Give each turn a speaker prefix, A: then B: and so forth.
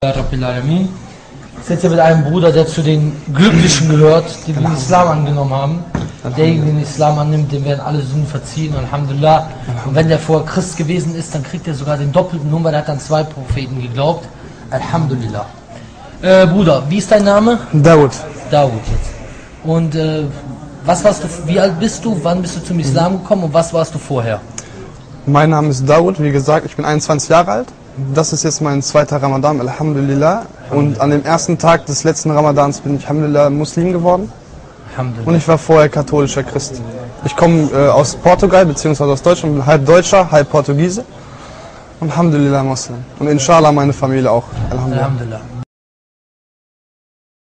A: Ich sitze mit einem Bruder, der zu den Glücklichen gehört, die den Islam angenommen haben. Derjenige, der den Islam annimmt, dem werden alle Sünden verziehen, Alhamdulillah. Und wenn der vorher Christ gewesen ist, dann kriegt er sogar den doppelten Nummer, der hat dann zwei Propheten geglaubt. Alhamdulillah. Äh, Bruder, wie ist dein Name?
B: Dawood.
A: Dawud jetzt. Und äh, was warst du, wie alt bist du, wann bist du zum Islam gekommen und was warst du vorher?
B: Mein Name ist Dawood, wie gesagt, ich bin 21 Jahre alt. Das ist jetzt mein zweiter Ramadan, Alhamdulillah. Und an dem ersten Tag des letzten Ramadans bin ich Alhamdulillah Muslim geworden. Und ich war vorher katholischer Christ. Ich komme äh, aus Portugal, beziehungsweise aus Deutschland, bin halb Deutscher, halb Portugiese. Und Alhamdulillah Muslim. Und inshallah meine Familie auch. Alhamdulillah.
A: Alhamdulillah.